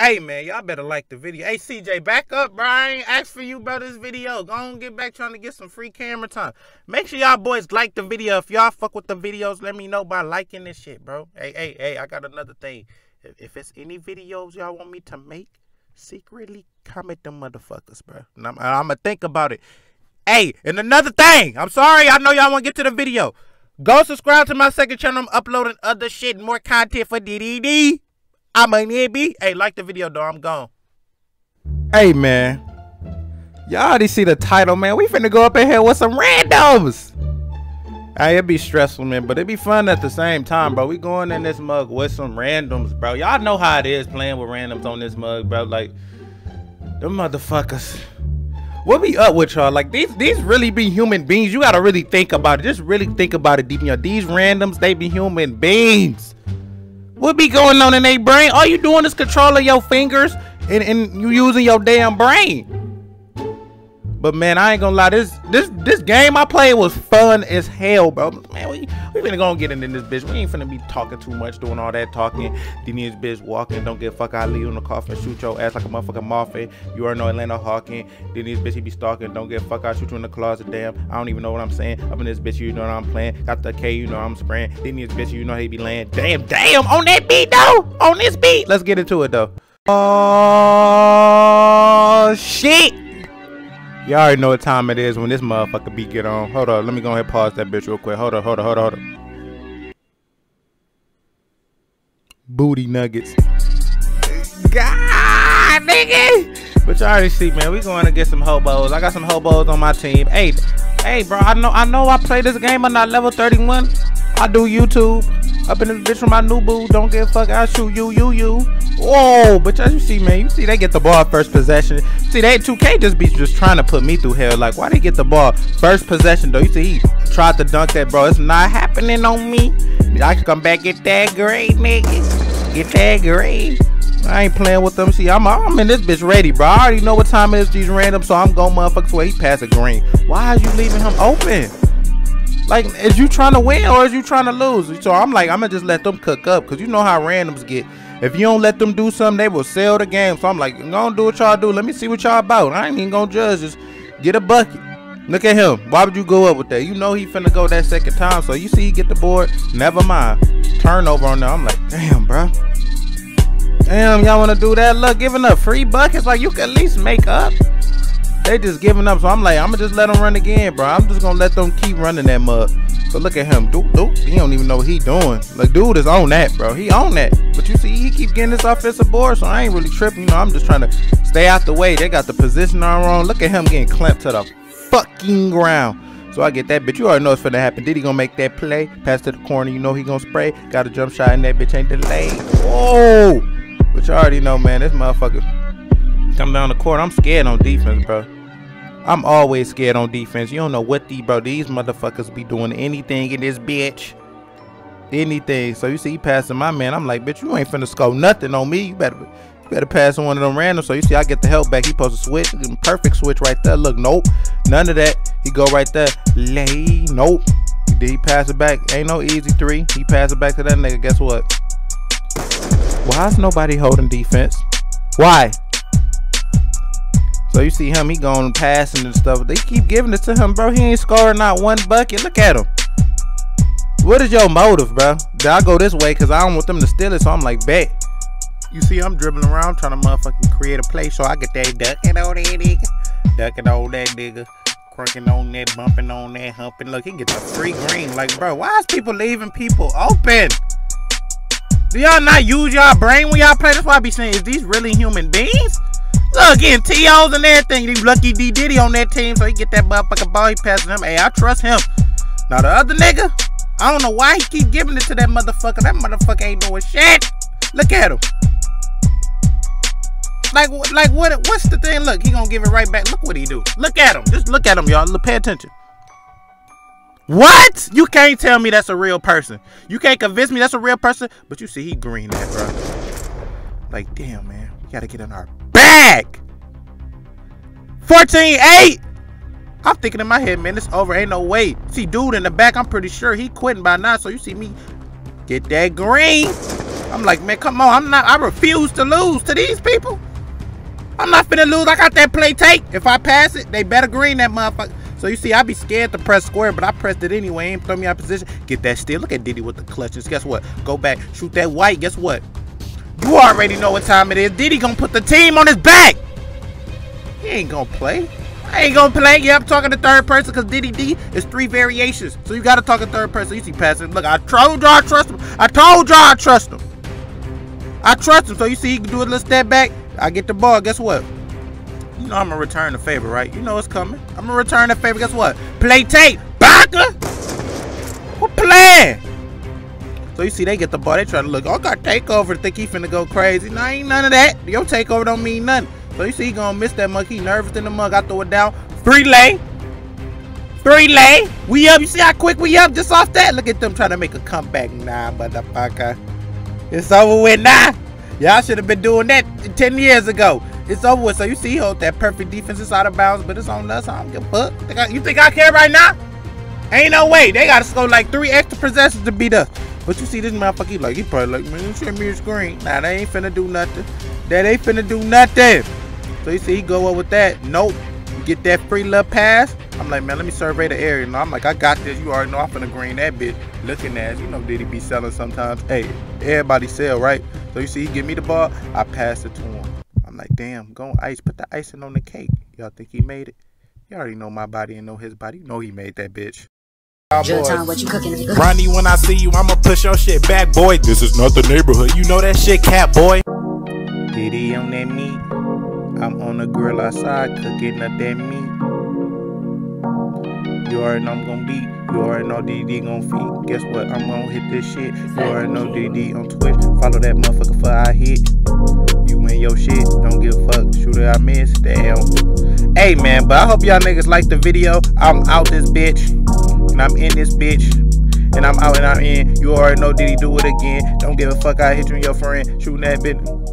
Hey man, y'all better like the video. Hey CJ, back up, Brian. Ask for you about this video. Go on, get back trying to get some free camera time. Make sure y'all boys like the video. If y'all fuck with the videos, let me know by liking this shit, bro. Hey, hey, hey, I got another thing. If, if it's any videos y'all want me to make, secretly comment them motherfuckers, bro. And I'm, I'm gonna think about it. Hey, and another thing. I'm sorry. I know y'all want to get to the video. Go subscribe to my second channel. I'm uploading other shit, more content for DDD. I'm a nibby. Hey, like the video, though. I'm gone. Hey, man. Y'all already see the title, man. We finna go up in here with some randoms. Hey, it'd be stressful, man, but it'd be fun at the same time, bro. We going in this mug with some randoms, bro. Y'all know how it is playing with randoms on this mug, bro. Like, them motherfuckers. What be up with y'all? Like, these these really be human beings. You gotta really think about it. Just really think about it deep. You know, these randoms, they be human beings. What be going on in their brain? All you doing is controlling your fingers and, and you using your damn brain. But man, I ain't gonna lie, this this this game I played was fun as hell, bro. Man, we we finna go get in this bitch. We ain't finna be talking too much, doing all that talking. Then this bitch walking, don't get fuck out, leave on the coffin, shoot your ass like a motherfucking muffin. You are no Atlanta Hawking. Then this bitch he be stalking, don't get fuck out, shoot you in the closet. Damn, I don't even know what I'm saying. Up in this bitch, you know what I'm playing. Got the K, you know I'm spraying. Then this bitch, you know he be laying. Damn, damn, on that beat though, on this beat. Let's get into it though. Oh shit. Y'all already know what time it is when this motherfucker beat get on. Hold on, let me go ahead and pause that bitch real quick. Hold on, hold on, hold on, hold on. Booty nuggets. God, nigga. But y'all already see, man, we going to get some hobos. I got some hobos on my team. Hey, hey, bro, I know, I know, I play this game. I'm not level 31. I do YouTube. Up in this bitch from my new boo. Don't give a fuck. I shoot you, you, you. Whoa, but as you see, man, you see they get the ball first possession. See, they 2K just be just trying to put me through hell. Like, why they get the ball first possession though? You see, he tried to dunk that, bro. It's not happening on me. I can come back get that grade, nigga. Get that grade. I ain't playing with them. See, I'm, I'm in this bitch ready, bro. I already know what time it is, these random, so I'm going motherfuckers where he passed a green. Why are you leaving him open? Like, is you trying to win or is you trying to lose? So I'm like, I'm gonna just let them cook up because you know how randoms get. If you don't let them do something, they will sell the game. So I'm like, I'm gonna do what y'all do. Let me see what y'all about. I ain't even gonna judge. Just get a bucket. Look at him. Why would you go up with that? You know he finna go that second time. So you see he get the board. Never mind. Turnover on there. I'm like, damn, bro. Damn, y'all wanna do that? Look, giving up free buckets like you can at least make up. They just giving up. So I'm like, I'm gonna just let them run again, bro. I'm just gonna let them keep running that mud. So look at him. Dude, dude, he don't even know what he doing. Like, dude is on that, bro. He on that. But you see, he keep getting this offensive board, so I ain't really tripping. You know, I'm just trying to stay out the way. They got the position on wrong. Look at him getting clamped to the fucking ground. So I get that bitch. You already know what's finna happen. Did he gonna make that play? Pass to the corner. You know he gonna spray. Got a jump shot and that bitch ain't delayed. Whoa! But you already know, man. This motherfucker come down the court. I'm scared on defense, bro. I'm always scared on defense. You don't know what these bro. These motherfuckers be doing anything in this bitch. Anything. So you see, he passing my man. I'm like, bitch, you ain't finna score nothing on me. You better, you better pass one of them random. So you see, I get the help back. He supposed to switch. Perfect switch right there. Look, nope. None of that. He go right there. Lay. Nope. Did he pass it back? Ain't no easy three. He passed it back to that nigga. Guess what? Why is nobody holding defense? Why? So you see him, he going passing and stuff. They keep giving it to him, bro. He ain't scoring not one bucket. Look at him. What is your motive, bro? Did I go this way because I don't want them to steal it? So I'm like, bet. You see, I'm dribbling around trying to motherfucking create a play so I get that ducking on that nigga. Ducking on that nigga. Crunking on that, bumping on that, humping. Look, he gets a free green. Like, bro, why is people leaving people open? Do y'all not use y'all brain when y'all play? That's why I be saying, is these really human beings? Look, getting TOs and everything. He lucky D Diddy on that team, so he get that motherfucking ball. He passing him. Hey, I trust him. Now the other nigga, I don't know why he keep giving it to that motherfucker. That motherfucker ain't doing shit. Look at him. Like, like what? What's the thing? Look, he gonna give it right back. Look what he do. Look at him. Just look at him, y'all. Look, pay attention. What? You can't tell me that's a real person. You can't convince me that's a real person. But you see, he green that, bro. Like, damn, man. We gotta get in our bag. 14-8. I'm thinking in my head, man, it's over. Ain't no way. See, dude in the back, I'm pretty sure he quitting by now. So you see me get that green. I'm like, man, come on. I'm not. I refuse to lose to these people. I'm not finna lose. I got that play take. If I pass it, they better green that motherfucker. So you see, I be scared to press square, but I pressed it anyway. Ain't throw me out position. Get that steal. Look at Diddy with the clutches. Guess what? Go back, shoot that white. Guess what? You already know what time it is. Diddy gonna put the team on his back. He ain't gonna play. I ain't gonna play. Yeah, I'm talking to third person because Diddy D is three variations. So you gotta talk to third person. You see passing. Look, I told y'all I trust him. I told y'all I trust him. I trust him. So you see he can do a little step back. I get the ball. Guess what? You know I'm gonna return the favor, right? You know it's coming. I'm gonna return the favor. Guess what? Play tape. Baka! What plan? So you see they get the ball. They try to look. Oh, got takeover. Think he finna go crazy. No, ain't none of that. Your takeover don't mean nothing. So you see he gonna miss that mug. He nervous in the mug. I throw it down. Three lay. Three lay. We up. You see how quick we up just off that? Look at them trying to make a comeback. Nah, motherfucker. It's over with now. Y'all should have been doing that 10 years ago. It's over with. So you see, he hold that perfect defense is out of bounds, but it's on us. I don't give a fuck. You think I care right now? Ain't no way. They got to score like three extra possessions to beat us. But you see this motherfucker, he like, he probably like, man, send me your screen. Nah, they ain't finna do nothing. That ain't finna do nothing. So you see, he go up with that. Nope. Get that free little pass. I'm like, man, let me survey the area. And I'm like, I got this. You already know I'm finna green that bitch. Looking at, you know, did he be selling sometimes? Hey, everybody sell, right? So you see, he give me the ball. I pass it to him. I'm like, damn, go on ice, put the icing on the cake. Y'all think he made it? You already know my body and know his body. You know he made that bitch. Time, what you cooking? Ronnie, when I see you, I'ma push your shit back, boy. This is not the neighborhood. You know that shit, cat boy. Diddy on that meat. I'm on the grill outside cooking up that meat. You already know I'm gonna beat. You already know DD gonna feed. Guess what? I'm gonna hit this shit. You already know DD on Twitch. Follow that motherfucker for I hit. You win your shit. Don't give a fuck. Shoot it, I miss. Damn. Hey man, but I hope y'all niggas like the video. I'm out this bitch. And I'm in this bitch. And I'm out and I'm in. You already know Diddy do it again. Don't give a fuck. I hit you and your friend. Shooting that bitch.